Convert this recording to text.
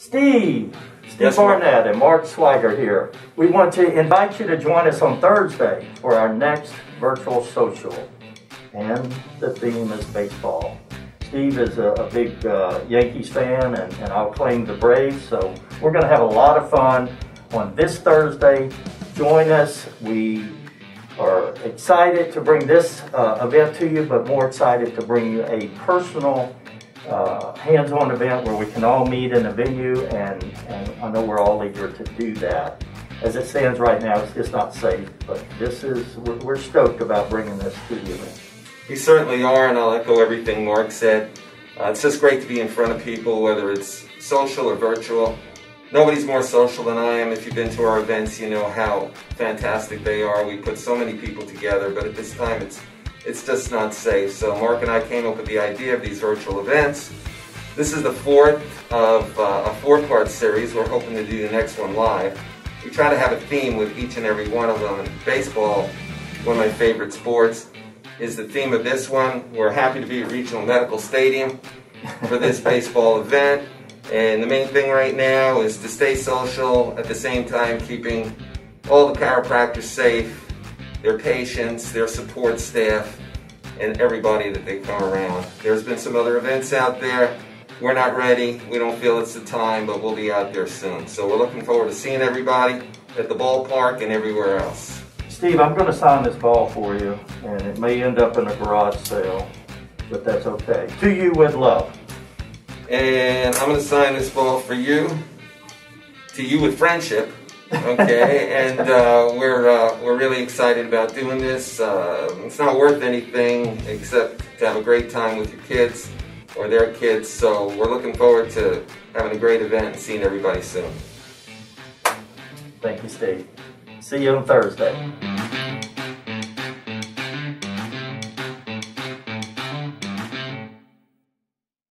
Steve, Steve Yes, Barnett and Mark Swigert here. We want to invite you to join us on Thursday for our next virtual social. And the theme is baseball. Steve is a, a big uh, Yankees fan, and, and I'll claim the Braves. So we're going to have a lot of fun on this Thursday. Join us. We are excited to bring this uh, event to you, but more excited to bring you a personal, uh, hands-on event where we can all meet in a venue, and, and I know we're all eager to do that. As it stands right now, it's just not safe, but this is, we're, we're stoked about bringing this to you. We certainly are, and I'll echo everything Mark said. Uh, it's just great to be in front of people, whether it's social or virtual. Nobody's more social than I am. If you've been to our events, you know how fantastic they are. We put so many people together, but at this time, it's it's just not safe. So Mark and I came up with the idea of these virtual events. This is the fourth of uh, a four-part series. We're hoping to do the next one live. We try to have a theme with each and every one of them. And baseball, one of my favorite sports, is the theme of this one. We're happy to be at Regional Medical Stadium for this baseball event. And the main thing right now is to stay social at the same time keeping all the chiropractors safe, their patients, their support staff, and everybody that they come around. There's been some other events out there. We're not ready. We don't feel it's the time, but we'll be out there soon. So we're looking forward to seeing everybody at the ballpark and everywhere else. Steve, I'm going to sign this ball for you, and it may end up in a garage sale, but that's okay. To you with love. And I'm going to sign this ball for you, to you with friendship. Okay, and uh, we're uh, we're really excited about doing this. Uh, it's not worth anything except to have a great time with your kids or their kids. So we're looking forward to having a great event and seeing everybody soon. Thank you, Steve. See you on Thursday.